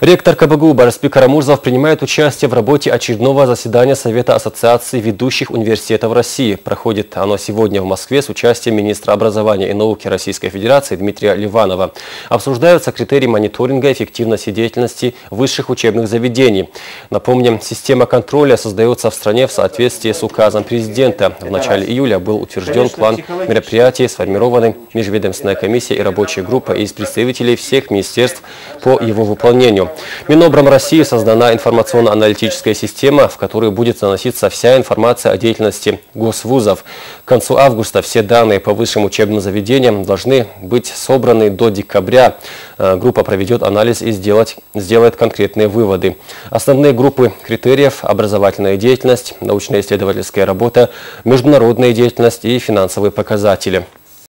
Ректор КБГУ Бараспик Карамурзов принимает участие в работе очередного заседания Совета Ассоциации ведущих университетов России. Проходит оно сегодня в Москве с участием министра образования и науки Российской Федерации Дмитрия Ливанова. Обсуждаются критерии мониторинга эффективности деятельности высших учебных заведений. Напомним, система контроля создается в стране в соответствии с указом президента. В начале июля был утвержден план мероприятий, сформированы межведомственная комиссия и рабочая группа из представителей всех министерств по его выполнению. Минобром России создана информационно-аналитическая система, в которую будет заноситься вся информация о деятельности госвузов. К концу августа все данные по высшим учебным заведениям должны быть собраны до декабря. Э, группа проведет анализ и сделать, сделает конкретные выводы. Основные группы критериев – образовательная деятельность, научно-исследовательская работа, международная деятельность и финансовые показатели –